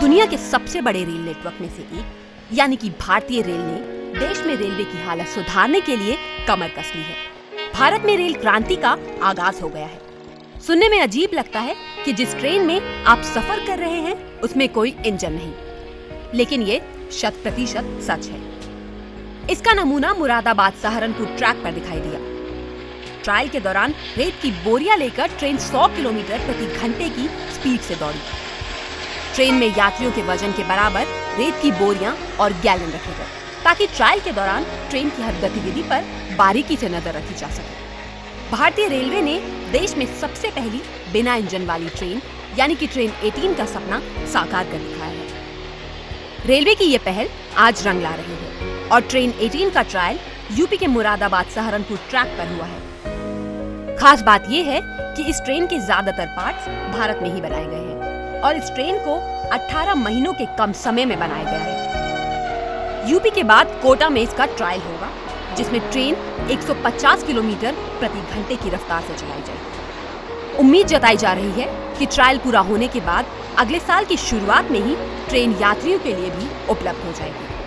दुनिया के सबसे बड़े रेल नेटवर्क में से एक, यानी कि भारतीय रेल ने देश में रेलवे की हालत सुधारने के लिए कमर कस ली है। भारत में रेल क्रांति का आगाज़ हो गया है। सुनने में अजीब लगता है कि जिस ट्रेन में आप सफ़र कर रहे हैं, उसमें कोई इंजन नहीं। लेकिन ये शत प्रतिशत सच है। इसका नमूना मुरादाबाद सहारनपुर ट्रैक पर दिखाई दिया। ट्रायल के दौरान रेत की बोरिया लेकर ट्रेन 100 किलोमीटर प्रति घंटे की स्पीड से दौड़ी। ट्रेन में यात्रियों के वज़न के बराबर रेत की बोरियाँ और गैलन रखे गए, ताकि ट्रायल के दौरान ट्रेन की हर गतिविधि पर बारीकी से नज़र रखी जा सके। भारतीय रेलवे ने देश में सबसे पहली बिना इंजन वाली ट्रेन, यानी कि ट्रेन 18 का सपना साकार कर दिखाया है। रेलवे की ये पहल आज रंग ला रही है और ट्रेन 18 का ट्रायल यूपी के मुरादाबाद सहारनपुर ट्रैक पर हुआ है। खास बात यह है कि इस ट्रेन के ज़्यादातर पार्ट्स भारत में ही बनाए गए हैं। और इस ट्रेन को 18 महीनों के कम समय में बनाया गया है। यूपी के बाद कोटा में इसका ट्रायल होगा, जिसमें ट्रेन 150 किलोमीटर प्रति घंटे की रफ्तार से चलाई जाएगी। उम्मीद जताई जा रही है कि ट्रायल पूरा होने के बाद अगले साल की शुरुआत में ही ट्रेन यात्रियों के लिए भी उपलब्ध हो जाएगी।